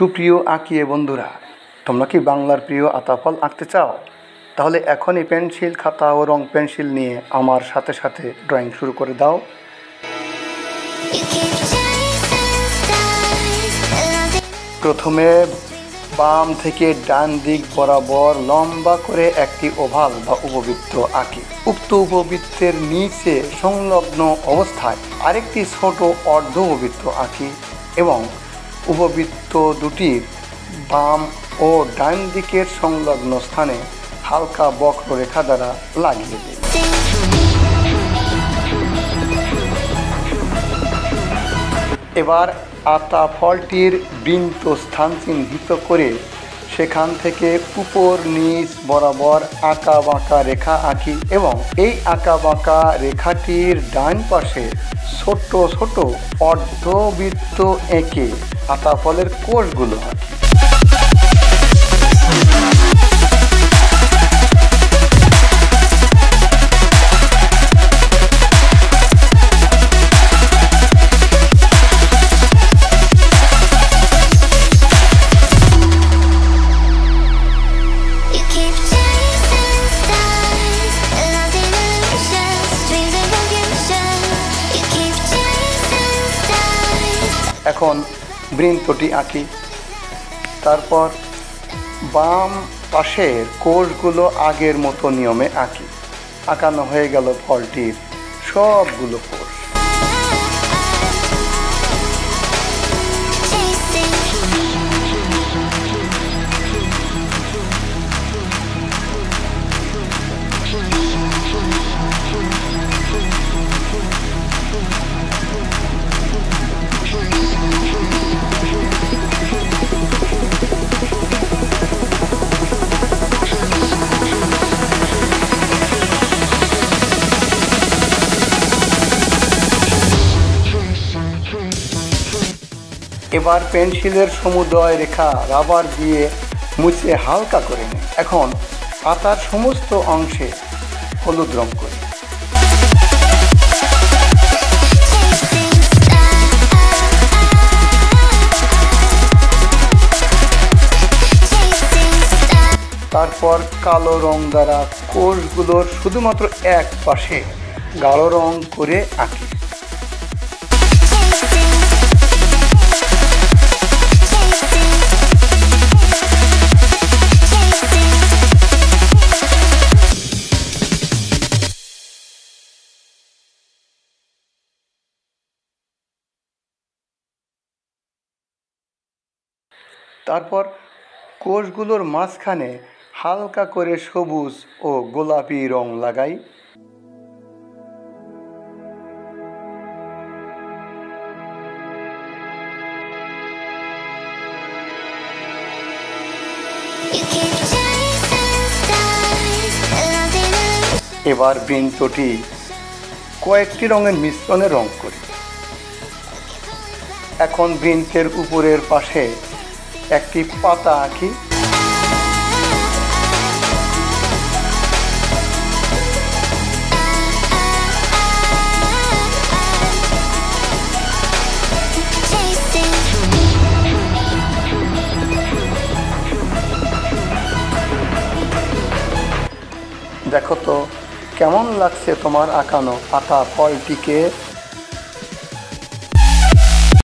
সুপ্রিয় আঁকিয়ে বন্ধুরা, তোমরা কি বাংলার প্রিয় আতাফল আঁকতে চাও? তাহলে এখনই পেন্সিল, খাতা ও রং পেন্সিল নিয়ে আমার সাথে সাথে ড্রয়িং শুরু করে দাও। প্রথমে বাম থেকে ডান দিক বরাবর লম্বা করে একটি ওভাল বা উপবৃত্ত আঁকি। উক্ত উপবৃত্তের নিচে সংলগ্ন অবস্থায় আরেকটি ছোট অর্ধ উপবৃত্ত আঁকি এবং উপবৃত্ত দুটির বাম ও ডান দিকের সংলগ্ন স্থানে হালকা বক্ররেখা দ্বারা লাগিয়ে দিই এবার আতা ফলটির বৃন্ত স্থান চিহ্নিত করে সেখান থেকে উপর নিচ বরাবর আঁকা বাঁকা রেখা আঁকি এবং এই আঁকা বাঁকা রেখাটির ডান পাশে ছোট ছোট অর্ধবৃত্ত এঁকে আতা ফলের কোষগুলো stars. এখন বৃন্তটি আঁকি। তারপর বাম পাশের কোষগুলো আগের মতো নিয়মে আঁকি। আঁকানো হয়ে গেল ফলটির সবগুলো কোষ। এবার পেন্সিলের সমুদয় রেখা রাবার দিয়ে মুছে হালকা করে নেই এখন পাতার সমস্ত অংশে হলুদ রং করি. তারপর কালো রং দ্বারা কোষগুলোর শুধুমাত্র এক পাশে গাঢ় রং করে আঁকি তারপর কোষগুলোর মাঝখানে হালকা করে সবুজ ও গোলাপি রং লাগাই. এবার বৃন্তটি কয়েকটি রঙের মিশ্রণে রং করি এখন বৃন্তের উপরের পাশে একটি পাতা আঁকি। দেখো তো কেমন লাগছে তোমার আঁকানো পাতা ফলটিকে?